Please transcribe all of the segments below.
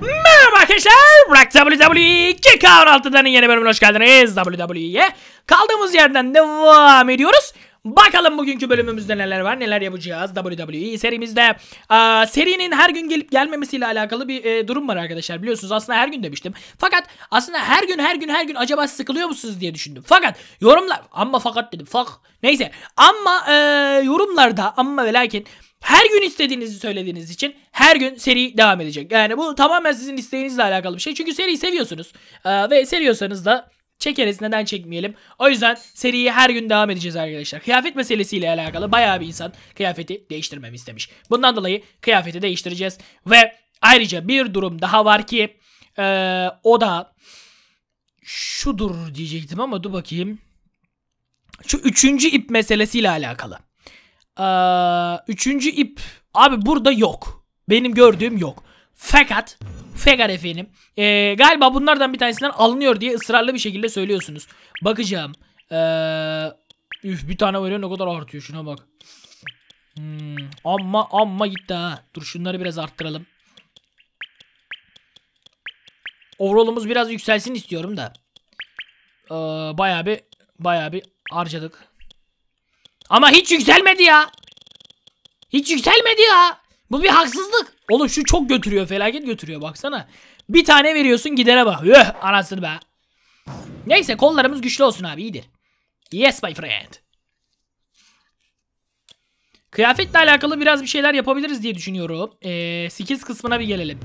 Merhaba arkadaşlar. Bırak WWE Kick-Out 6'dan yeni bölümüne hoş geldiniz. WWE'ye kaldığımız yerden devam ediyoruz. Bakalım bugünkü bölümümüzde neler var, neler yapacağız. WWE serimizde aa, serinin her gün gelip gelmemesiyle alakalı bir e, durum var arkadaşlar. Biliyorsunuz aslında her gün demiştim. Fakat aslında her gün her gün her gün acaba sıkılıyor musunuz diye düşündüm. Fakat yorumlar ama fakat dedim. Fak neyse ama e, yorumlarda ama ve lakin her gün istediğinizi söylediğiniz için her gün seri devam edecek. Yani bu tamamen sizin isteğinizle alakalı bir şey. Çünkü seriyi seviyorsunuz. Ee, ve seviyorsanız da çekeriz. Neden çekmeyelim? O yüzden seriyi her gün devam edeceğiz arkadaşlar. Kıyafet meselesiyle alakalı bayağı bir insan kıyafeti değiştirmemi istemiş. Bundan dolayı kıyafeti değiştireceğiz. Ve ayrıca bir durum daha var ki ee, o da şudur diyecektim ama dur bakayım. Şu üçüncü ip meselesiyle alakalı. Ee, üçüncü ip abi burada yok. Benim gördüğüm yok. Fakat fakat efendim ee, galiba bunlardan bir tanesinden alınıyor diye ısrarlı bir şekilde söylüyorsunuz. Bakacağım. Ee, üf bir tane veriyor ne kadar artıyor şuna bak. Hmm, amma amma gitti ha. Dur şunları biraz arttıralım. Overall'umuz biraz yükselsin istiyorum da. Ee, bayağı bir bayağı bir harcadık. Ama hiç yükselmedi ya. Hiç yükselmedi ya. Bu bir haksızlık. Oğlum şu çok götürüyor. Felaket götürüyor baksana. Bir tane veriyorsun gidene bak. Üh anasını be. Neyse kollarımız güçlü olsun abi iyidir. Yes my friend. Kıyafetle alakalı biraz bir şeyler yapabiliriz diye düşünüyorum. Ee, skills kısmına bir gelelim.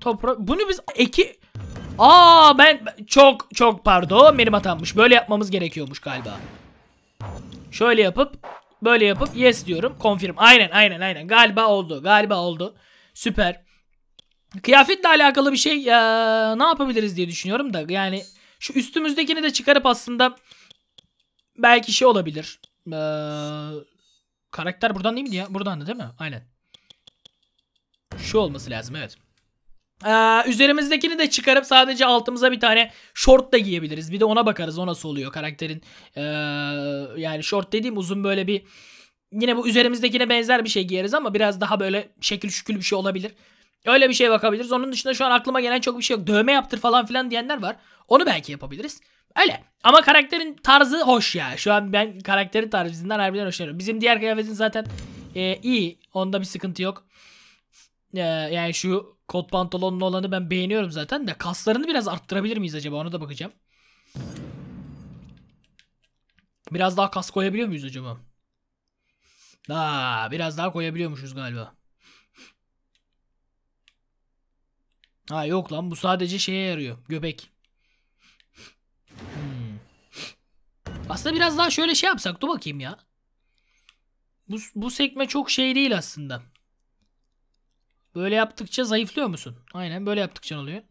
Topra Bunu biz eki... Aa ben çok çok pardon benim hatammış. Böyle yapmamız gerekiyormuş galiba. Şöyle yapıp böyle yapıp yes diyorum. Confirm. Aynen aynen aynen. Galiba oldu. Galiba oldu. Süper. Kıyafetle alakalı bir şey ya, ne yapabiliriz diye düşünüyorum da yani şu üstümüzdekini de çıkarıp aslında belki şey olabilir. Ee, karakter buradan değil miydi ya? Buradan değil mi? Aynen. Şu olması lazım evet. Ee, üzerimizdekini de çıkarıp sadece altımıza bir tane short da giyebiliriz. Bir de ona bakarız o nasıl oluyor karakterin. Ee, yani short dediğim uzun böyle bir yine bu üzerimizdekine benzer bir şey giyeriz ama biraz daha böyle şekil şükül bir şey olabilir. Öyle bir şeye bakabiliriz. Onun dışında şu an aklıma gelen çok bir şey yok. Dövme yaptır falan filan diyenler var. Onu belki yapabiliriz. Öyle. Ama karakterin tarzı hoş ya. Şu an ben karakterin tarzından harbiden hoşlanıyorum. Bizim diğer kıyafetin zaten e, iyi. Onda bir sıkıntı yok. Ee, yani şu kot pantolonlu olanı ben beğeniyorum zaten de kaslarını biraz arttırabilir miyiz acaba ona da bakacağım. Biraz daha kas koyabiliyor muyuz acaba? Aa, biraz daha koyabiliyormuşuz galiba. Ha yok lan bu sadece şeye yarıyor. Göbek. Hmm. Aslında biraz daha şöyle şey yapsak dur bakayım ya. Bu, bu sekme çok şey değil aslında. Böyle yaptıkça zayıflıyor musun? Aynen böyle yaptıkça oluyor.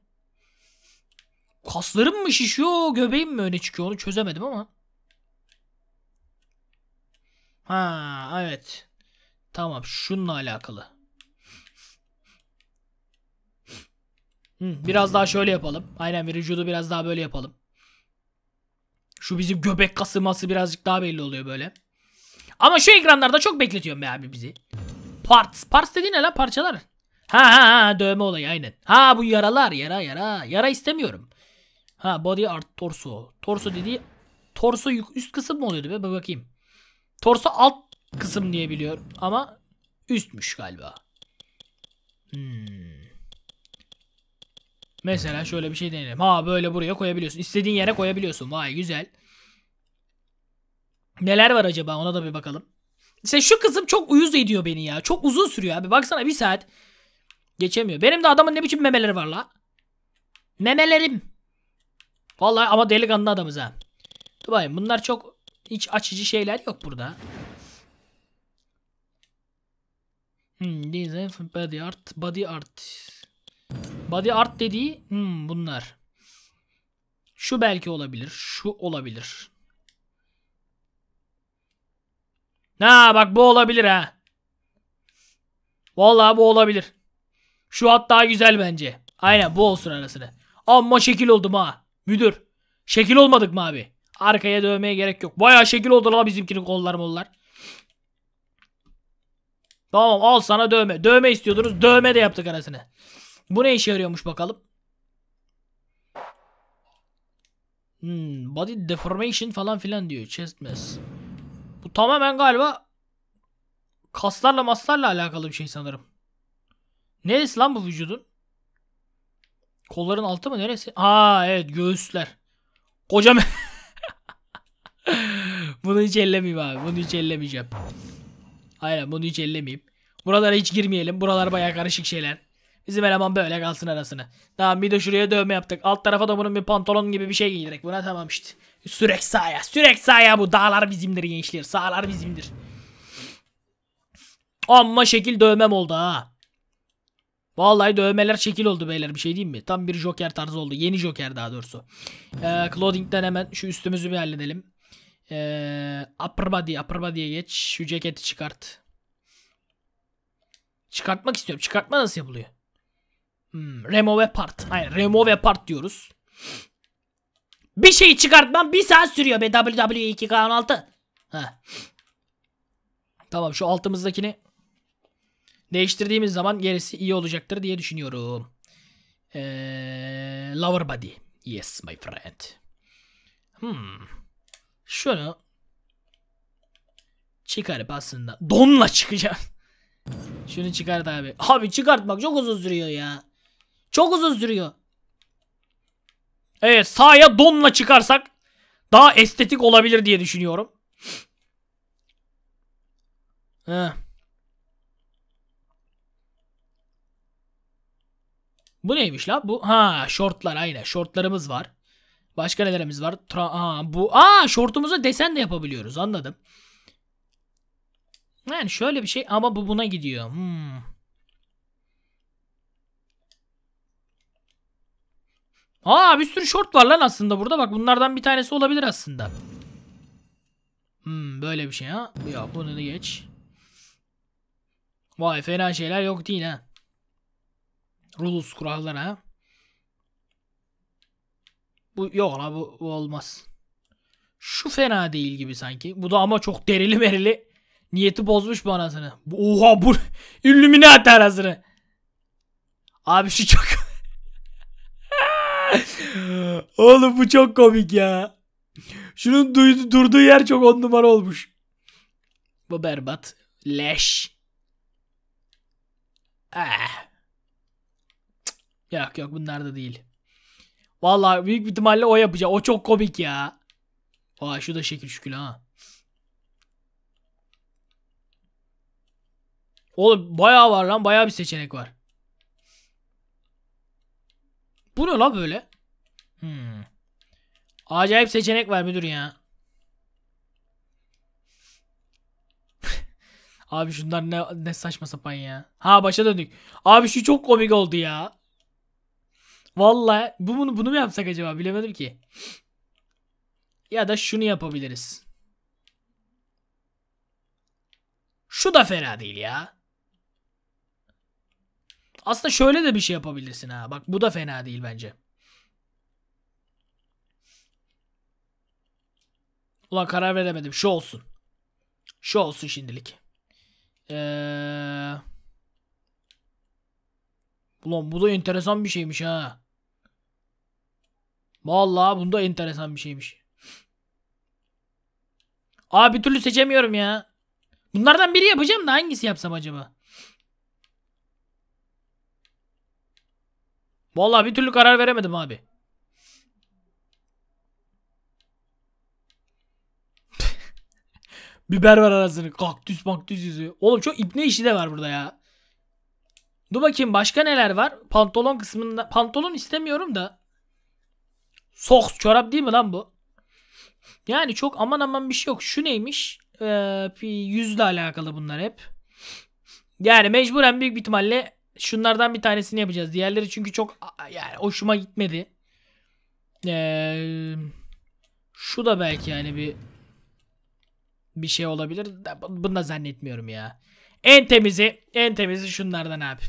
Kaslarım mı şişiyor göbeğim mi öne çıkıyor onu çözemedim ama. Ha evet. Tamam şununla alakalı. Biraz daha şöyle yapalım. Aynen vücudu biraz daha böyle yapalım. Şu bizim göbek kasılması birazcık daha belli oluyor böyle. Ama şu ekranlarda çok bekletiyorum be abi bizi. Parts. Parts dediğin ne lan parçalar? Ha ha ha dövme olayı aynen. Ha bu yaralar yara yara. Yara istemiyorum. Ha body art torso. Torso dediği torso üst kısım mı oluyordu be? Bir bakayım. Torso alt kısım diye biliyorum ama üstmüş galiba. Hmm. Mesela şöyle bir şey deneyelim. Ha böyle buraya koyabiliyorsun. İstediğin yere koyabiliyorsun. Vay güzel. Neler var acaba ona da bir bakalım. İşte şu kısım çok uyuz ediyor beni ya. Çok uzun sürüyor abi. Baksana bir saat. Geçemiyor. Benim de adamın ne biçim memeleri var la. Memelerim. Vallahi ama delikanlı adamız ha. Dur bakayım bunlar çok iç açıcı şeyler yok burada. Hmm, these body art, body art. Body art dediği hmm, bunlar. Şu belki olabilir. Şu olabilir. Ha bak bu olabilir ha. Vallahi bu olabilir. Şu hatta güzel bence. Aynen bu olsun arasını. Amma şekil oldum ha. Müdür. Şekil olmadık mı abi? Arkaya dövmeye gerek yok. Baya şekil oldu la bizimkinin kollar mollar. Tamam al sana dövme. Dövme istiyordunuz. Dövme de yaptık arasını. Bu ne işe yarıyormuş bakalım. Hmm, body deformation falan filan diyor. Chest mass. Bu tamamen galiba kaslarla maslarla alakalı bir şey sanırım. Neresi lan bu vücudun? Kolların altı mı neresi? Aa evet göğüsler. Kocam. bunu hiç ellemeyeyim abi. Bunu hiç ellemeyeceğim. Aynen bunu hiç ellemeyeyim. Buralara hiç girmeyelim. Buralar baya karışık şeyler. Bizim eleman böyle kalsın arasını. Tamam bir de şuraya dövme yaptık. Alt tarafa da bunun bir pantolon gibi bir şey giydirek. Buna tamam işte. Sürek sahaya. Sürek sahaya bu. Dağlar bizimdir gençler. Sağlar bizimdir. Amma şekil dövmem oldu ha. Vallahi dövmeler şekil oldu beyler bir şey diyeyim mi? Tam bir Joker tarzı oldu. Yeni Joker daha doğrusu. Ee, clothing'den hemen şu üstümüzü bir halledelim. Ee, upper body, upper body'ye geç. Şu ceketi çıkart. Çıkartmak istiyorum. Çıkartma nasıl yapılıyor? Hmm, remove part. Aynen remove part diyoruz. Bir şeyi çıkartmam bir saat sürüyor be WWE 2K16. Heh. Tamam şu altımızdakini değiştirdiğimiz zaman gerisi iyi olacaktır diye düşünüyorum. Ee, lower body. Yes my friend. Hmm. Şunu çıkarıp aslında donla çıkacağım. Şunu çıkart abi. Abi çıkartmak çok uzun sürüyor ya. Çok uzun sürüyor. Evet sahaya donla çıkarsak daha estetik olabilir diye düşünüyorum. Heh. Bu neymiş la? Bu ha şortlar aynen. Şortlarımız var. Başka nelerimiz var? Tra Aa, bu aa şortumuza desen de yapabiliyoruz. Anladım. Yani şöyle bir şey ama bu buna gidiyor. Hmm. Aa bir sürü short var lan aslında burada. Bak bunlardan bir tanesi olabilir aslında. Hmm, böyle bir şey ha. Ya bunu da geç. Vay fena şeyler yok değil ha. Rules kurallar ha. Bu yok la bu, bu olmaz. Şu fena değil gibi sanki. Bu da ama çok derili merili. Niyeti bozmuş bu anasını. Oha bu Illuminati anasını. Abi şu çok Oğlum bu çok komik ya. Şunun duydu, durduğu yer çok on numara olmuş. Bu berbat. Leş. Ah. Yok yok bunlar da değil. Vallahi büyük bir ihtimalle o yapacak. O çok komik ya. Aa şu da şekil şükür ha. Oğlum bayağı var lan. Bayağı bir seçenek var. Bu ne la böyle? Hmm. Acayip seçenek var müdür ya. Abi şunlar ne, ne saçma sapan ya. Ha başa döndük. Abi şu çok komik oldu ya. Vallahi bu bunu, bunu mu yapsak acaba bilemedim ki. Ya da şunu yapabiliriz. Şu da fena değil ya. Aslında şöyle de bir şey yapabilirsin ha. Bak bu da fena değil bence. Ulan karar veremedim. Şu olsun. Şu olsun şimdilik. Ee... Ulan bu da enteresan bir şeymiş ha. Vallahi bunda enteresan bir şeymiş. Abi bir türlü seçemiyorum ya. Bunlardan biri yapacağım da hangisi yapsam acaba? Vallahi bir türlü karar veremedim abi. Biber var arasını. Kaktüs maktüs yüzü. Oğlum çok ipne işi de var burada ya. Dur bakayım başka neler var? Pantolon kısmında. Pantolon istemiyorum da. Socks çorap değil mi lan bu? Yani çok aman aman bir şey yok. Şu neymiş? Ee, yüzle alakalı bunlar hep. Yani mecburen büyük bir ihtimalle şunlardan bir tanesini yapacağız. Diğerleri çünkü çok yani hoşuma gitmedi. Ee, şu da belki yani bir bir şey olabilir. Bunu da zannetmiyorum ya. En temizi, en temizi şunlardan abi.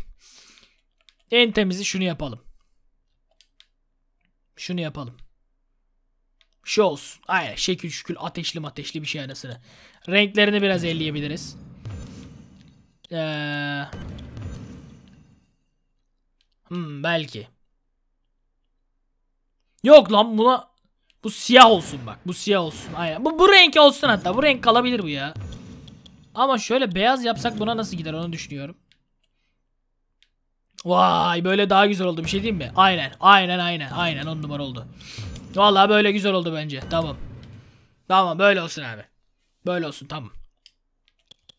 En temizi şunu yapalım. Şunu yapalım. Şu olsun. Aynen şekil şükül ateşli ateşli bir şey anasını. Renklerini biraz elleyebiliriz. Ee, hmm, belki. Yok lan buna bu siyah olsun bak. Bu siyah olsun. Aynen. Bu bu renk olsun hatta. Bu renk kalabilir bu ya. Ama şöyle beyaz yapsak buna nasıl gider onu düşünüyorum. Vay böyle daha güzel oldu bir şey diyeyim mi? Aynen aynen aynen aynen on numara oldu. Vallahi böyle güzel oldu bence. Tamam. Tamam böyle olsun abi. Böyle olsun tamam.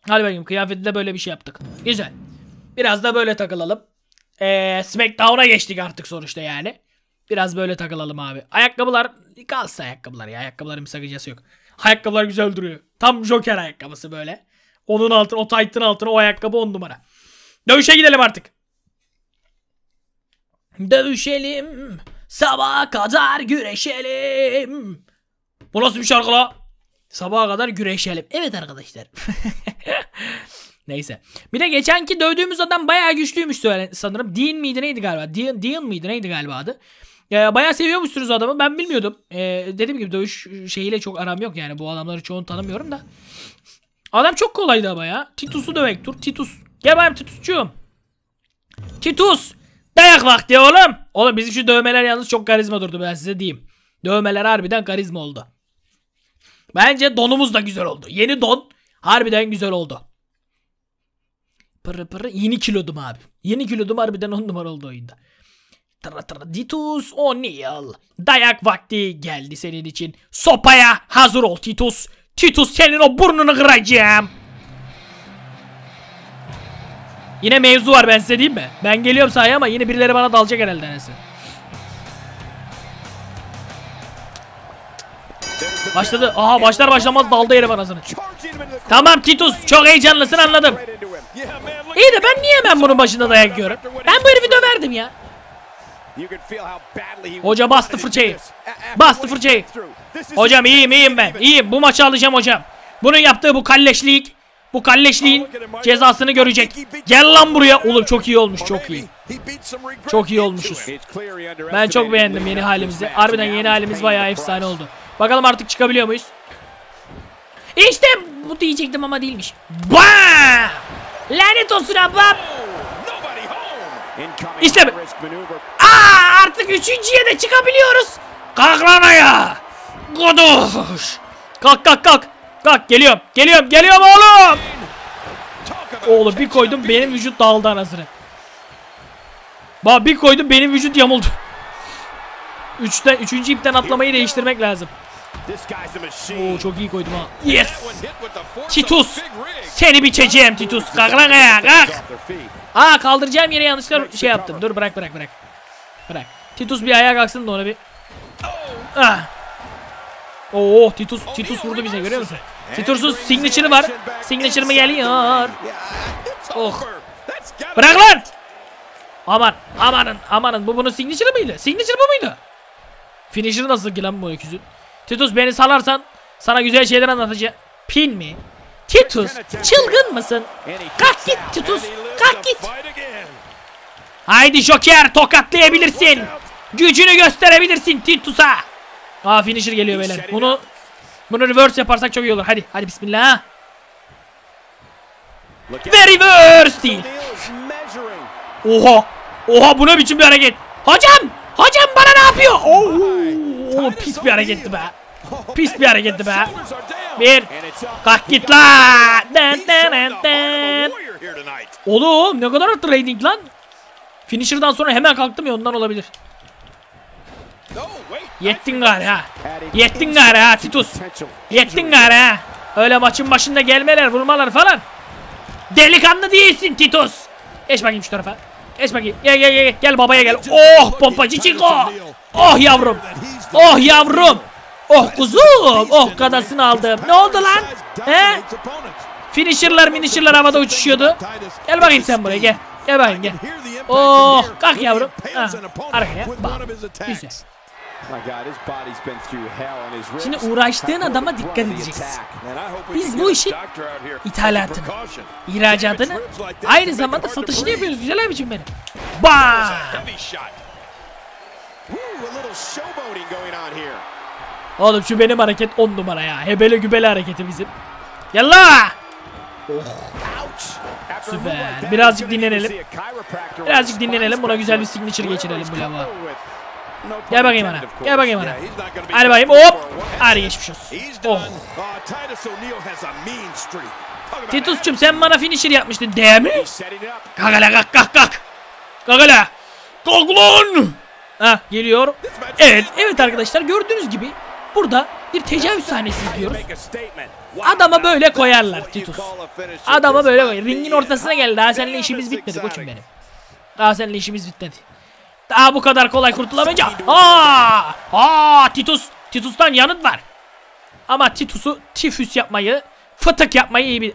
Hadi bakayım kıyafetinde böyle bir şey yaptık. Güzel. Biraz da böyle takılalım. Ee, Smackdown'a geçtik artık sonuçta yani. Biraz böyle takılalım abi. Ayakkabılar kalsın ayakkabılar ya. Ayakkabıların bir sakıncası yok. Ayakkabılar güzel duruyor. Tam Joker ayakkabısı böyle. Onun altına o tight'ın altına o ayakkabı on numara. Dövüşe gidelim artık. Dövüşelim. Sabaha kadar güreşelim. Bu nasıl bir şarkı la? Sabaha kadar güreşelim. Evet arkadaşlar. Neyse. Bir de geçenki dövdüğümüz adam bayağı güçlüymüş sanırım. Dean miydi neydi galiba? Dean, Dean miydi neydi galiba adı? Ya bayağı seviyormuşsunuz adamı. Ben bilmiyordum. Ee, dediğim gibi dövüş şeyiyle çok aram yok yani. Bu adamları çoğunu tanımıyorum da. Adam çok kolaydı ama ya. Titus'u dövek dur. Titus. Gel bakayım Titus'cuğum. Titus. Dayak vakti oğlum. Oğlum bizim şu dövmeler yalnız çok karizma durdu ben size diyeyim. Dövmeler harbiden karizma oldu. Bence donumuz da güzel oldu. Yeni don harbiden güzel oldu. Pırı pırı yeni kilodum abi. Yeni kilodum harbiden on numara oldu oyunda. Tırı tırı Titus O'Neil. Dayak vakti geldi senin için. Sopaya hazır ol Titus. Titus senin o burnunu kıracağım. Yine mevzu var ben size diyeyim mi? Ben geliyorum sahaya ama yine birileri bana dalacak herhalde neyse. Başladı. Aha başlar başlamaz daldı herif anasını. Tamam Titus çok heyecanlısın anladım. İyi de ben niye hemen bunun başında dayak yiyorum? Ben bu herifi döverdim ya. Hoca bastı fırçayı. Bastı fırçayı. Hocam iyiyim iyiyim ben. İyiyim bu maçı alacağım hocam. Bunun yaptığı bu kalleşlik. Bu kalleşliğin cezasını görecek. Gel lan buraya. Oğlum çok iyi olmuş çok iyi. Çok iyi olmuşuz. Ben çok beğendim yeni halimizi. Harbiden yeni halimiz bayağı efsane oldu. Bakalım artık çıkabiliyor muyuz? İşte bu diyecektim ama değilmiş. Bam! Lanet olsun ablam. İşte Aa, artık üçüncüye de çıkabiliyoruz. Kalk lan ayağa. Godoş. Kalk kalk kalk. Kalk geliyorum. Geliyorum geliyorum oğlum. Oğlum bir koydum benim vücut dağıldı anasını. Bak bir koydum benim vücut yamuldu. Üçten, üçüncü ipten atlamayı değiştirmek lazım. Oo çok iyi koydum ha. Yes. Titus. Seni biçeceğim Titus. Kalk lan ayağa kalk. Aa kaldıracağım yere yanlışlıkla şey yaptım. Dur bırak bırak bırak. Bırak. Titus bir ayağa kalksın da ona bir. Ah. Oo Titus Titus vurdu bize görüyor musun? Titus'un signature'ı var. Signature'ımı geliyor. Oh. Bırak lan. Aman amanın amanın bu bunun signature'ı mıydı? Signature bu muydu? Finisher'ı nasıl ki lan bu öküzün? Titus beni salarsan sana güzel şeyler anlatacağım. Pin mi? Titus çılgın mısın? Kalk git Titus. Kalk git. Haydi Joker tokatlayabilirsin. Gücünü gösterebilirsin Titus'a. Aa finisher geliyor beyler. Bunu bunu reverse yaparsak çok iyi olur. Hadi hadi bismillah. Ve reverse değil. Oha. Oha bu ne biçim bir hareket. Hocam. Hocam bana ne yapıyor? Oo, oo, pis bir hareketti be. Pis bir hareketti be. Bir. Kalk git la. Den, den, den, den. Oğlum ne kadar arttı rating lan. Finisher'dan sonra hemen kalktım ya ondan olabilir. Yettin gari ha. Yettin gari ha Titus. Yettin gari ha. Öyle maçın başında gelmeler vurmalar falan. Delikanlı değilsin Titus. Geç bakayım şu tarafa. Geç bakayım. Gel gel gel. Gel babaya gel. Oh pompacı çiko. Oh yavrum. Oh yavrum. Oh kuzum. Oh kadasını aldım. Ne oldu lan? He? Finisher'lar minisher'lar havada uçuşuyordu. Gel bakayım sen buraya gel. Gel bakayım gel. Oh kalk yavrum. Ha, arkaya bak. Güzel. Şimdi uğraştığın adama dikkat edeceksin. Biz bu işin ithalatını, ihracatını, aynı zamanda satışını yapıyoruz güzel abicim benim. Bam! Oğlum şu benim hareket 10 numara ya. Hebele gübele hareketi bizim. Yallah! Süper. Birazcık dinlenelim. Birazcık dinlenelim. Buna güzel bir signature geçirelim bu lava. Gel bakayım bana. Gel bakayım bana. Hadi bakayım. Hop. Hadi geçmiş olsun. Oh. Titus'cum sen bana finisher yapmıştın değil mi? Kalk hele kalk kalk kalk. Hele. Kalk lan. Ha geliyor. Evet evet arkadaşlar gördüğünüz gibi burada bir tecavüz sahnesi izliyoruz. Adama böyle koyarlar Titus. Adama böyle koyar. Ringin ortasına gel. Daha seninle işimiz bitmedi koçum benim. Daha seninle işimiz bitmedi. Daha bu kadar kolay kurtulamayacağım. Aa! Aa! Titus. Titus'tan yanıt var. Ama Titus'u tifüs yapmayı, fıtık yapmayı iyi bir...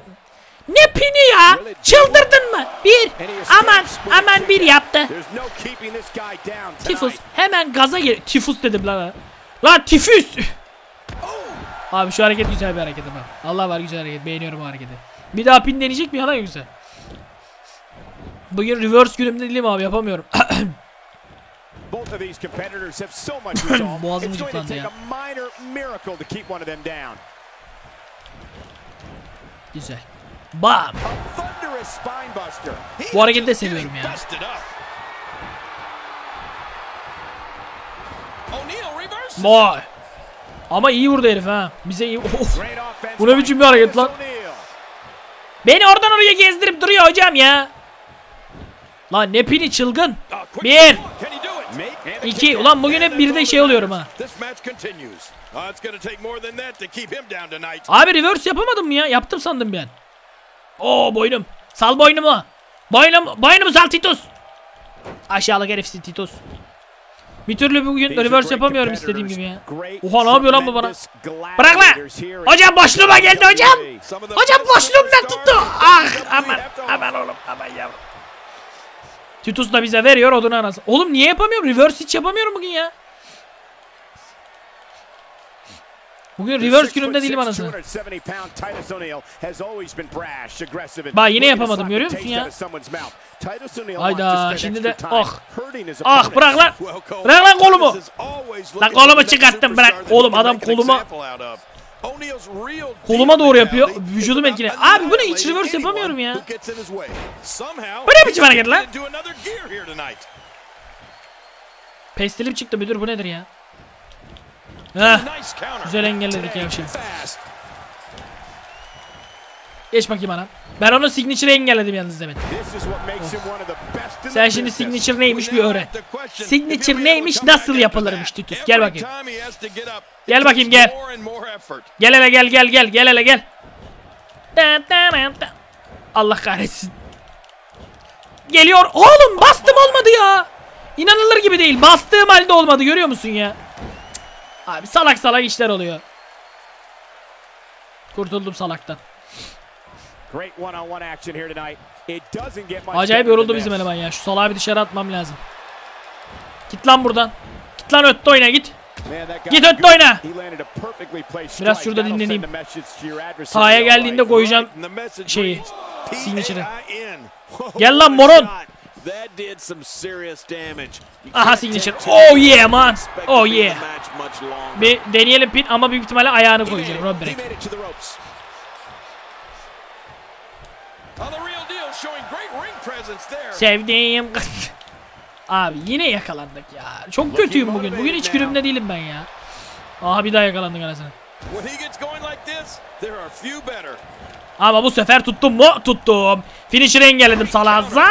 Ne pini ya? Çıldırdın mı? Bir. Aman aman bir yaptı. Tifus hemen gaza gel. Tifus dedim lan. Lan tifüs. Abi şu hareket güzel bir hareket ama. Allah var güzel hareket. Beğeniyorum bu hareketi. Bir daha pin deneyecek mi ya lan yoksa? Bugün reverse günümde değilim abi yapamıyorum. Both of these competitors have so much resolve. It's going to take ya. a minor miracle to keep one of them down. güzel. Bam. Bu hareketi de seviyorum ya. Boy. Ama iyi vurdu herif ha. Bize iyi. Of. Bu ne biçim bir hareket lan? Beni oradan oraya gezdirip duruyor hocam ya. Lan ne pini çılgın. Bir. Shot. Can he do it? Make- and a İki. kick Ulan out. bugün hep And bir de that's şey oluyorum ha. Uh. Abi reverse yapamadım mı ya? Yaptım sandım ben. Oo boynum. Sal boynumu. Boynum, boynumu sal Titus. Aşağılık herifsin Titus. Bir türlü bugün reverse yapamıyorum istediğim gibi ya. Oha ne yapıyor lan bu bana? Bırak lan. Hocam boşluğuma geldi hocam. Hocam boşluğumdan tuttu. Ah aman aman oğlum aman yavrum. Titus da bize veriyor odunu anası. Oğlum niye yapamıyorum? Reverse hiç yapamıyorum bugün ya. Bugün reverse günümde değilim anasını. 270 pound Titus O'Neil has always been brash, aggressive, and Bak yine yapamadım, görüyor musun ya? Hayda, şimdi de- ah. Ah bırak lan. Bırak lan kolumu. Lan kolumu çıkarttım, bırak. Oğlum, adam koluma- Koluma doğru yapıyor, vücudum about Abi bu ne, hiç reverse yapamıyorum ya. Bu ne biçim hareket lan? Pestilim çıktı müdür bu nedir ya? Heh. Güzel engelledik ya bir. Fast. Geç bakayım anam. Ben onun signature'ı engelledim yalnız demin. This Sen şimdi signature neymiş bir öğren. Signature neymiş, nasıl yapılırmış. Titus? Gel bakayım. Gel bakayım, gel. Gel hele gel gel gel gel hele gel. Allah kahretsin. Geliyor. Oğlum bastım olmadı ya. İnanılır gibi değil. Bastığım halde olmadı görüyor musun ya? Abi salak salak işler oluyor. Kurtuldum salaktan. Acayip yoruldu bizim eleman ya. Şu salağı bir dışarı atmam lazım. Git lan buradan. Git lan ötte oyna git. Git ötte oyna. Biraz şurada dinleneyim. Sahaya geldiğinde koyacağım şeyi. Signature'ı. Gel lan moron. Aha signature. Oh yeah man. Oh yeah. Bir deneyelim pin ama büyük ihtimalle ayağını made Rob break. Sevdiğim kız. Abi yine yakalandık ya. Çok kötüyüm bugün. Bugün hiç günümde değilim ben ya. Aha bir daha yakalandık anasını. Ama bu sefer tuttum mu? Tuttum. Finisher'ı engelledim salaza.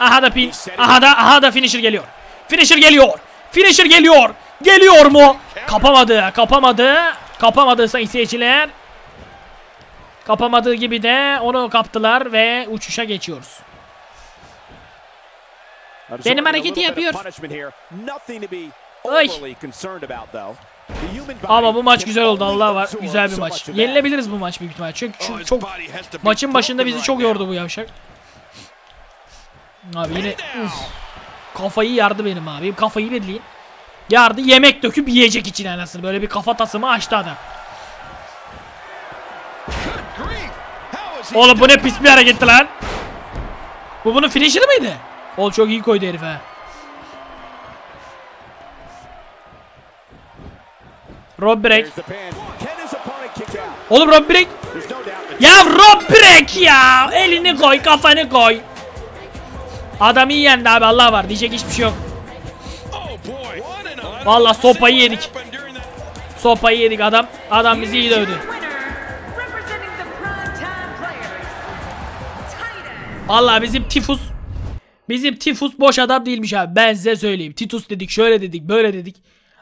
Aha da pin. Aha da aha da finisher geliyor. Finisher geliyor. Finisher geliyor. Geliyor mu? Kapamadı. Kapamadı. Kapamadı sayın seyirciler. Kapamadığı gibi de onu kaptılar ve uçuşa geçiyoruz. Benim hareketi yapıyor. Ay. Ama bu maç güzel oldu Allah var. Güzel bir maç. Yenilebiliriz bu maç büyük ihtimal. Çünkü, Oh, çünkü çok maçın başında bizi çok yordu bu yavşak. Abi yine now. kafayı yardı benim abi. Kafayı belirleyin. Yardı yemek döküp yiyecek içine anasını. Böyle bir kafa tasımı açtı adam. Oğlum bu ne pis bir hareketti lan. Bu bunun finisher'ı mıydı? Oğlum çok iyi koydu herif ha. Rob break. Oğlum Rob break. Ya Rob Break ya. Elini koy kafanı koy. Adam iyi yendi abi Allah var diyecek hiçbir şey yok. Oh boy. Vallahi sopayı yedik. Sopayı yedik adam. Adam bizi iyi dövdü. Vallahi bizim Tifus bizim Tifus boş adam değilmiş abi. Ben size söyleyeyim. Titus dedik, şöyle dedik, böyle dedik.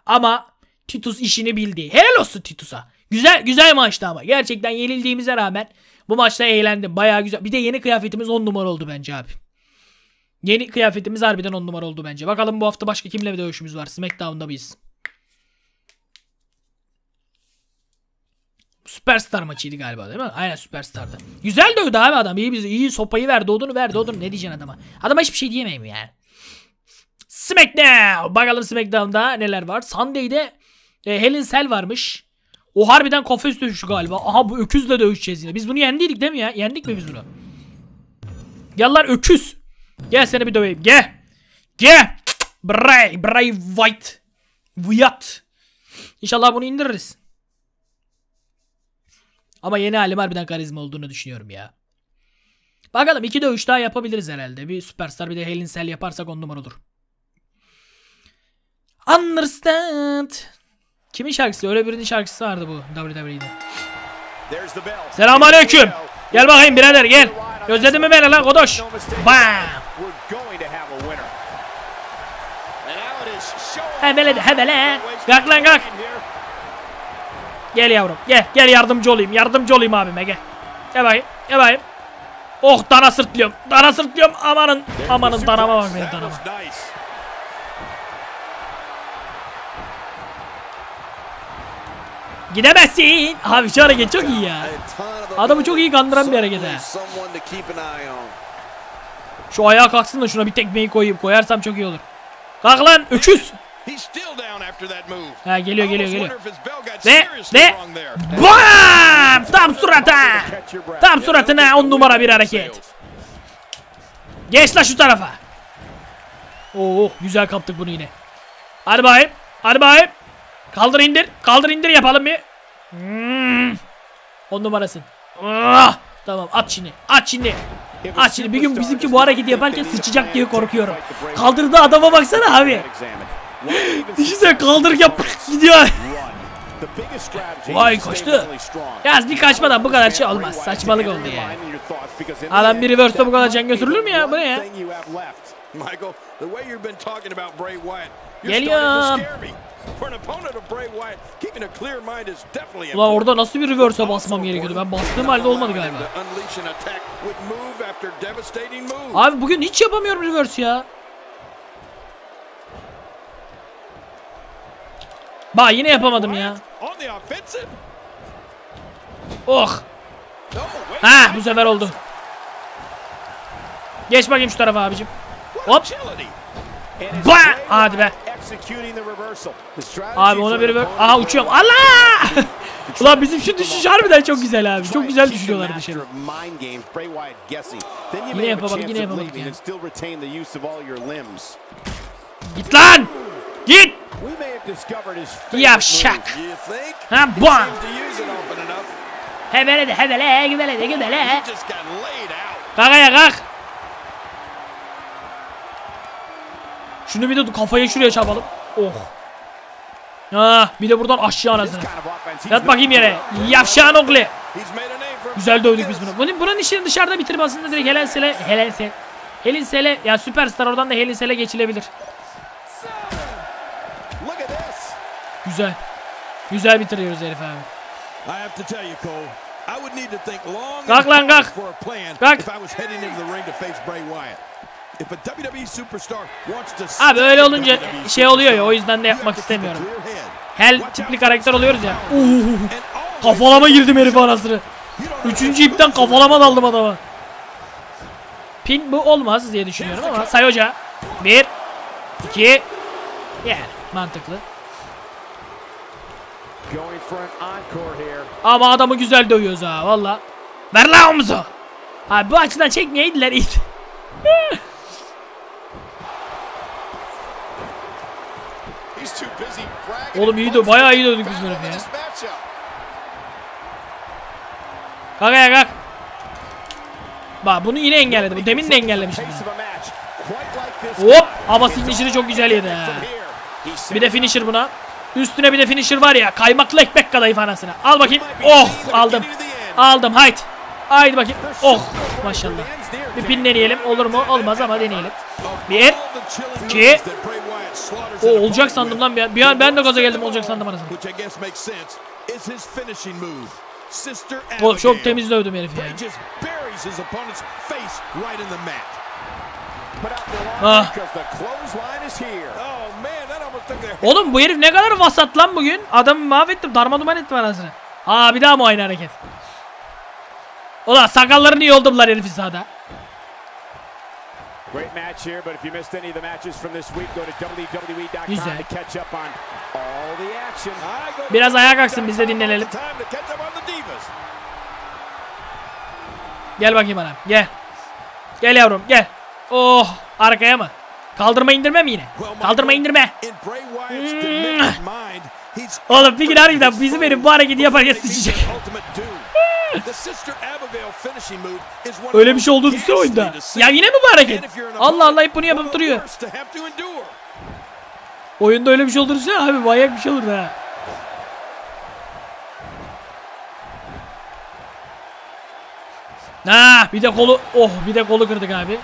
Ama Titus işini bildi. Helal olsun Titus'a. Güzel güzel maçtı ama. Gerçekten yenildiğimize rağmen bu maçta eğlendim. Bayağı güzel. Bir de yeni kıyafetimiz 10 numara oldu bence abi. Yeni kıyafetimiz harbiden 10 numara oldu bence. Bakalım bu hafta başka kimle bir dövüşümüz var? Smackdown'da mıyız? Süperstar maçıydı galiba değil mi? Aynen Süperstar'dı. Güzel dövdü abi adam. İyi bizi iyi sopayı verdi. Odunu verdi. Odunu ne diyeceksin adama? Adama hiçbir şey diyemeyim yani. Smackdown. Bakalım Smackdown'da neler var. Sunday'de e, Hell in Cell varmış. O harbiden kafes dövüşü galiba. Aha bu öküzle dövüşeceğiz yine. Biz bunu yendiydik değil mi ya? Yendik mi biz bunu? Gel lan öküz. Gel seni bir döveyim. Gel. Gel. Bray. Bray White. Viyat. İnşallah bunu indiririz. Ama yeni halim harbiden karizma olduğunu düşünüyorum ya. Bakalım iki dövüş daha yapabiliriz herhalde. Bir Superstar bir de Hell in Cell yaparsak on numara olur. Understand. Kimin şarkısı? Öyle birinin şarkısı vardı bu WWE'de. Selamünaleyküm. Gel bakayım birader gel. Özledin mi beni lan kodoş? Bam. Hebele de hebele. Kalk lan kalk. Gel yavrum gel. Gel yardımcı olayım. Yardımcı olayım abime gel. Gel bakayım. Gel bakayım. Oh dana sırtlıyorum. Dana sırtlıyorum. Amanın. Amanın danama bak benim danama. Gidemezsin. Abi şu hareket çok iyi ya. Adamı çok iyi kandıran bir hareket. Şu ayağa kalksın da şuna bir tekmeyi koyayım. Koyarsam çok iyi olur. Kalk lan öküz. Ha geliyor geliyor geliyor. wrong there. Bam! Tam surata. Tam suratına on numara bir hareket. Geç la şu tarafa. Oo güzel kaptık bunu yine. Hadi bakayım. Hadi bakayım. Kaldır indir. Kaldır indir yapalım bir. Hmm. On numarasın. Ah! Tamam at şimdi. At şimdi. At şimdi. Bir gün bizimki bu hareketi yaparken sıçacak diye korkuyorum. Kaldırdığı adama baksana abi. Düşünsene kaldır yap gidiyor. Vay kaçtı. Yaz bir kaçmadan bu kadar şey olmaz. Saçmalık oldu yani. Adam bir reverse'de bu kadar can götürülür mü ya? Bu ne ya? Michael, the way you've been talking about Bray Wyatt, you're Geliyorum. starting to scare me. For an opponent of Bray Wyatt, keeping a clear mind is definitely Ulan orada nasıl bir reverse'e basmam gerekiyordu? Ben bastığım halde olmadı galiba. Abi bugün hiç yapamıyorum reverse ya. Bak yine yapamadım ya. Oh. Ha bu sefer oldu. Geç bakayım şu tarafa abicim. Hop. Ba! Hadi be. Abi ona bir reverse. Aha uçuyorum. Allah! Ulan bizim şu düşüş harbiden çok güzel abi. Çok güzel düşürüyorlar dışarı. Yine yapamadık, yine yapamadık ya. Git lan! Git! Yavşak! Ha bam! Hebele de hebele, gübele de out. Kalk ayağa kalk. Şunu bir de kafayı şuraya çarpalım. Oh. Ha, bir de buradan aşağı anasını. Yat bakayım yere. Yavşağın oğlu. Güzel dövdük biz bunu. Bunun, bunun işini dışarıda bitirip aslında direkt Helen Sel'e Helen Sel. Helen Sel'e ya Süperstar oradan da Helen Sel'e geçilebilir. Look at this. Güzel. Güzel bitiriyoruz herif abi. I have to tell you, Cole, I would need to think long Kalk lan, kalk. Kalk. if I was heading into the ring to face Bray Wyatt. If a WWE superstar wants to Abi öyle olunca WWE şey oluyor ya o yüzden de yapmak istemiyorum. Hel tipli karakter oluyoruz ya. always Kafalama girdim herif anasını. Üçüncü ipten kafalama daldım adama. Pin bu olmaz diye düşünüyorum ama say hoca. Bir, iki, yani mantıklı. Going for an encore here. Ama adamı güzel dövüyoruz ha valla. Ver lan omuzu. Abi bu açıdan çekmeyeydiler iyi. He's too busy bragging Oğlum iyi dö bayağı iyi dövdük biz bunu ya. Kalk ayağa kalk. Bak bunu yine engelledi. Bu demin de this Hop ama finisher'ı çok güzel yedi. He Bir de finisher buna. Üstüne bir de finisher var ya. Kaymaklı ekmek kadayıf anasını. Al bakayım. Oh aldım. Aldım haydi. Haydi bakayım. Oh maşallah. Bir pin deneyelim. Olur mu? Olmaz ama deneyelim. Bir. İki. O olacak sandım lan bir an. Ben de gaza geldim olacak sandım anasını. Which I guess makes sense. Is his finishing move. Sister O çok temiz dövdüm herifi ya. Ah. Oğlum bu herif ne kadar vasat lan bugün. Adamı mahvettim. Darma duman ettim anasını. Aa bir daha mı aynı hareket? Ulan sakallarını iyi oldu bunlar herifin sahada. Great match here, but if you missed any of the matches from this week, go to WWE.com Güzel. to catch up on all the action. I go Biraz ayağa kalksın biz de dinlenelim. Gel bakayım anam gel. Gel yavrum gel. Oh arkaya mı? Kaldırma indirme mi yine? Kaldırma indirme. Oğlum bir gün harbiden bizim herif bu hareketi yaparken sıçacak. of Öyle bir şey olduğunu düşünsene oyunda. Ya yine mi bu hareket? Allah Allah hep bunu yapıp duruyor. Oyunda öyle bir şey olduğunu düşünsene abi manyak bir şey olur ha. Ha bir de kolu oh bir de kolu kırdık abi.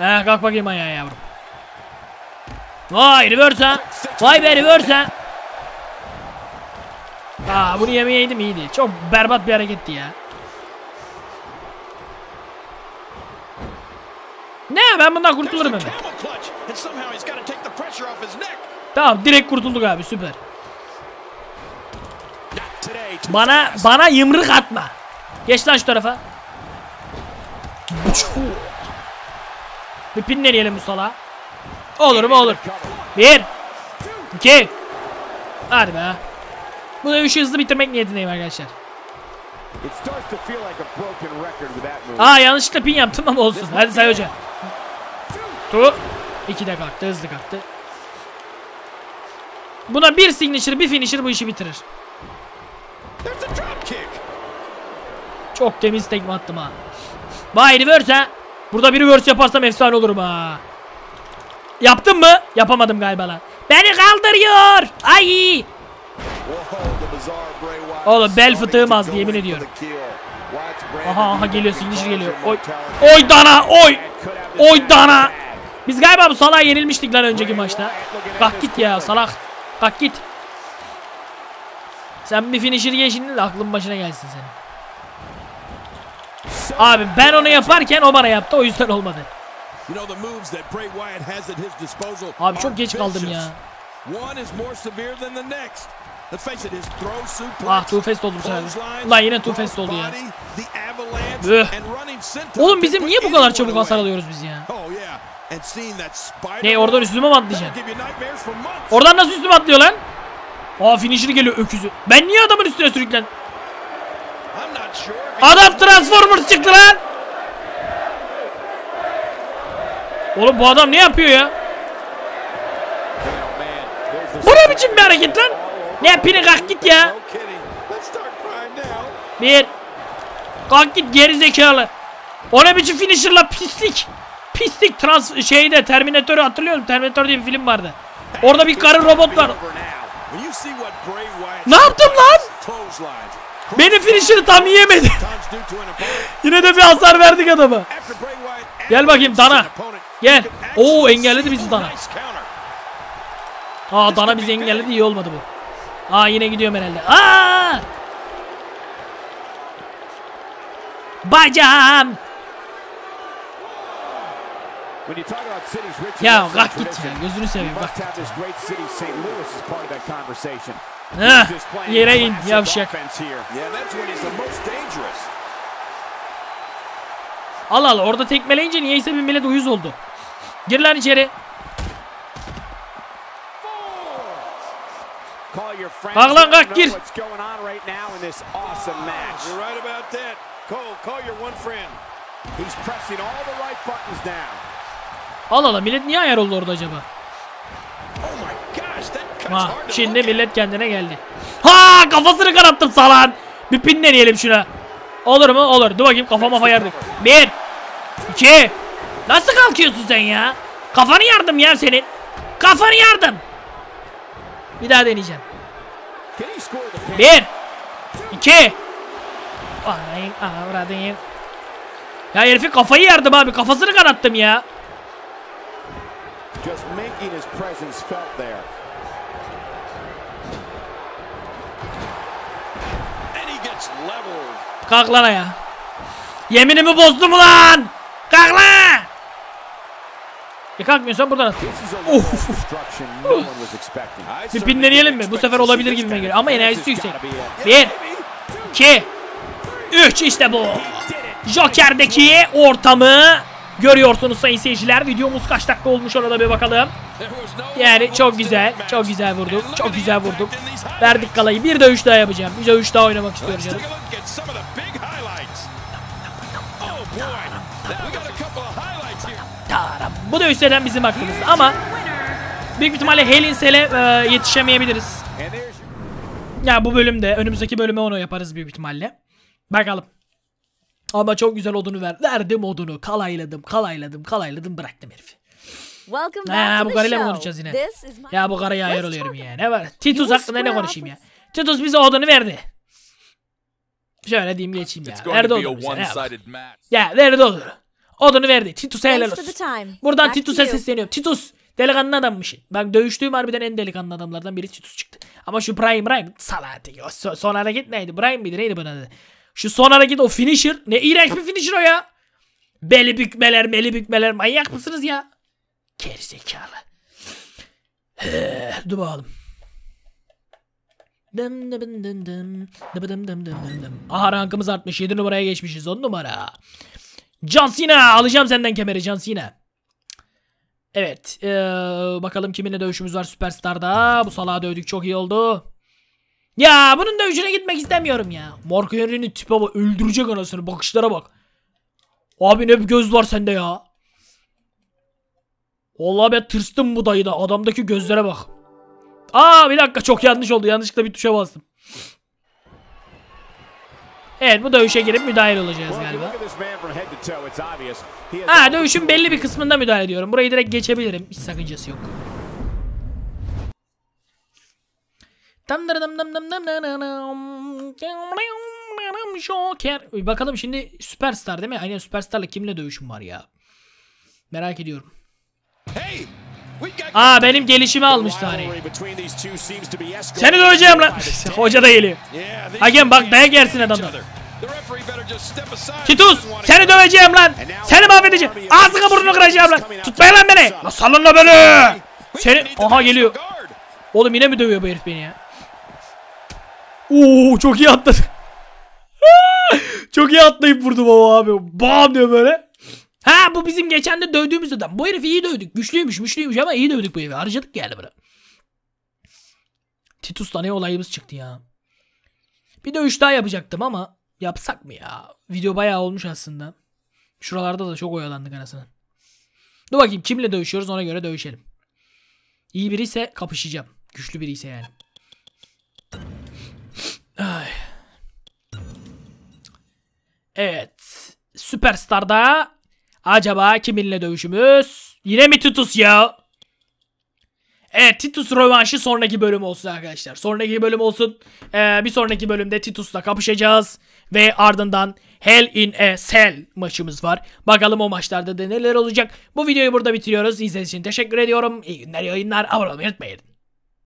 Ha kalk bakayım ayağa yavrum. Vay reverse ha. Vay be reverse ha. Aa bunu yemeyeydim iyiydi. Çok berbat bir hareketti ya. Ne ben bundan kurtulurum hemen. Tamam direkt kurtulduk abi süper. Bana bana yımrık atma. Geç lan şu tarafa. Bir pin deneyelim bu sala. Olur mu olur. Bir. iki. Hadi be. Bu dövüşü hızlı bitirmek niyetindeyim arkadaşlar. Aa yanlışlıkla pin yaptım ama olsun. Hadi say hoca. Tu. İki de kalktı hızlı kalktı. Buna bir signature bir finisher bu işi bitirir. Çok temiz tekme attım ha. Vay reverse ha. Burada bir reverse yaparsam efsane olurum ha. Yaptın mı? Yapamadım galiba lan. Beni kaldırıyor. Ay. Oğlum, bel fıtığım az, yemin in ediyorum. Aha aha geliyor signature geliyor. Oy. Oy dana oy. Oy dana. Biz galiba bu salağa yenilmiştik lan önceki maçta. Kalk git ya salak. Kalk git. Sen bir finisher ye şimdi aklın başına gelsin senin. Abi ben onu yaparken o bana yaptı o yüzden olmadı. Abi çok geç kaldım ya. Ah Two Faced oldum clothesline, Lan yine Two Faced oldu ya. Üh. Oğlum bizim niye bu kadar çabuk hasar alıyoruz biz ya? Oh. Ne oradan üstüme mi atlayacaksın? Oradan nasıl üstüme atlıyor lan? Aa finisher geliyor öküzü. Ben niye adamın üstüne sürüklen? I'm not sure. if he- Adam Transformers çıktı lan. Oğlum bu adam ne yapıyor ya? Oh, Bu ne biçim bir hareket lan? Ne pini kalk git ya. Bir. Kalk git geri zekalı. O ne biçim finisher'la pislik. Pislik trans şeyde Terminator'ı hatırlıyor musun? Terminator diye bir film vardı. Orada bir karı robot var. Ne yaptım lan? Benim finisher'ı tam yiyemedi. Yine de bir hasar verdik adama. Gel bakayım, Dana. Gel. Oo, engelledi bizi Dana. Aa Dana bizi engelledi iyi olmadı bu. Aa yine gidiyorum herhalde. Aa! Bacağım. Ya kalk git ya gözünü seveyim bak. Heh, yere in yavşak. Al al orada tekmeleyince niyeyse bir millet uyuz oldu. Gir lan içeri. Kalk lan, kalk, gir. Al al millet niye ayar oldu orada acaba? Ha, şimdi millet kendine geldi. Ha kafasını kanattım salan. Bir pin deneyelim şuna. Olur mu? Olur. Dur bakayım kafama mafa yardım. Bir. iki. Nasıl kalkıyorsun sen ya? Kafanı yardım ya senin. Kafanı yardım. Bir daha deneyeceğim. Bir. iki. Anayım avradayım. Ya herifin kafayı yardım abi. Kafasını kanattım ya. Just making his presence felt there. Kalk lan ya. Yeminimi bozdum ulan. Kalk lan. E kalkmıyorsan buradan at. bir pinleyelim mi? Bu sefer olabilir gibi geliyor. Ama enerjisi yüksek. Bir, iki, üç işte bu. Joker'deki ortamı görüyorsunuz sayın seyirciler. Videomuz kaç dakika olmuş orada bir bakalım. Yani çok güzel. Çok güzel vurduk. Çok güzel vurduk. Verdik kalayı. Bir de üç daha yapacağım. Bir de üç daha oynamak istiyorum canım. Bu dövüşlerden bizim hakkımızda ama büyük ihtimalle Hell in Cell'e e, yetişemeyebiliriz. Ya bu bölümde önümüzdeki bölüme onu yaparız büyük ihtimalle. Bakalım. Ama çok güzel odunu ver. Verdim odunu. Kalayladım, kalayladım, kalayladım bıraktım herifi. Welcome Ha, back bu to the karıyla mı show. konuşacağız yine? This is my Ya bu karaya ayar oluyorum ya. Ne var? Titus hakkında ne konuşayım ya? Titus bize odunu verdi. Şöyle diyeyim geçeyim ya. A odunu bize. Ya verdi odunu. Odunu verdi. Titus'a helal olsun. Buradan Titus'a sesleniyorum. Titus delikanlı adammışsın. Bak dövüştüğüm harbiden en delikanlı adamlardan biri Titus çıktı. Ama şu Prime Prime salatı. Son hareket neydi? Prime miydi? Neydi bunun adı? Şu son hareket o finisher. Ne iğrenç bir finisher o ya. Beli bükmeler, beli bükmeler. Manyak mısınız ya? Gerizekalı. He, Dur bakalım. Aha rankımız artmış. 7 numaraya geçmişiz. 10 numara. John Cena. Alacağım senden kemeri John Cena. Evet. eee, bakalım kiminle dövüşümüz var Superstar'da. Bu salağı dövdük çok iyi oldu. Ya bunun dövüşüne gitmek istemiyorum ya. Mark Henry'nin tipe bak. Öldürecek anasını. Bakışlara bak. Abi ne bir göz var sende ya. Vallahi ben tırstım bu dayıda. Adamdaki gözlere bak. Aa bir dakika çok yanlış oldu. Yanlışlıkla bir tuşa bastım. Evet bu dövüşe girip müdahil olacağız galiba. Ha dövüşün belli bir kısmında müdahale ediyorum. Burayı direkt geçebilirim. Hiç sakıncası yok. Joker. Bakalım şimdi Süperstar değil mi? Aynen Süperstar'la kimle dövüşüm var ya? Merak ediyorum. Hey! Aa benim gelişimi almış tarihi. Seni döveceğim lan. Hoca da geliyor. Hakem bak dayak yersin adamdan. Titus seni döveceğim lan. Seni mahvedeceğim. Ağzını burnunu kıracağım lan. Tutmayın lan beni. Lan sallanla beni. Seni. Aha geliyor. Oğlum yine mi dövüyor bu herif beni ya? Oo çok iyi atladı. çok iyi atlayıp vurdu baba abi. Bam diyor böyle. Ha bu bizim geçen de dövdüğümüz adam. Bu herifi iyi dövdük. Güçlüymüş güçlüymüş ama iyi dövdük bu herifi. Harcadık yani bunu. Titus'la ne olayımız çıktı ya. Bir dövüş daha yapacaktım ama yapsak mı ya? Video bayağı olmuş aslında. Şuralarda da çok oyalandık anasını. Dur bakayım kimle dövüşüyoruz ona göre dövüşelim. İyi biri ise kapışacağım. Güçlü biri ise yani. Ay. Evet. Superstar'da acaba kiminle dövüşümüz? Yine mi Titus ya? Evet Titus rövanşı sonraki bölüm olsun arkadaşlar. Sonraki bölüm olsun. Ee, bir sonraki bölümde Titus'la kapışacağız. Ve ardından Hell in a Cell maçımız var. Bakalım o maçlarda da neler olacak. Bu videoyu burada bitiriyoruz. İzlediğiniz için teşekkür ediyorum. İyi günler, iyi. Abone olmayı unutmayın.